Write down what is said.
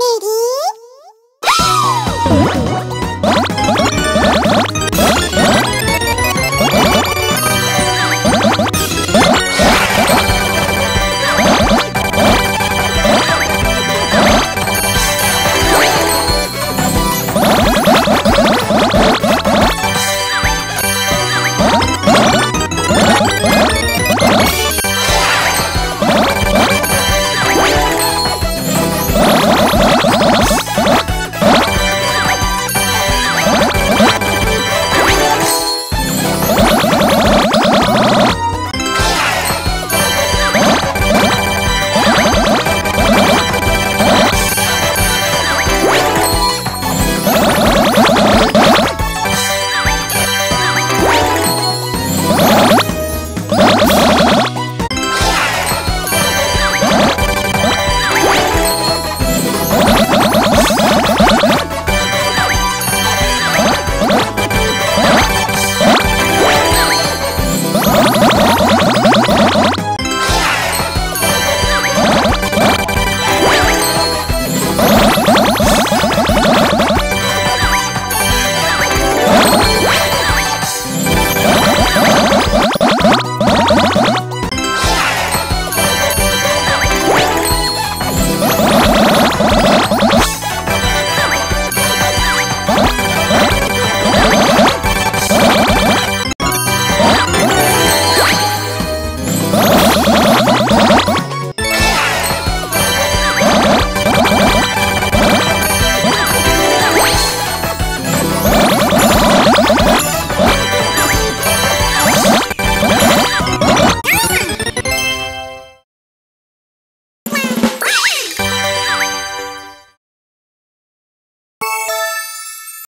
Maybe.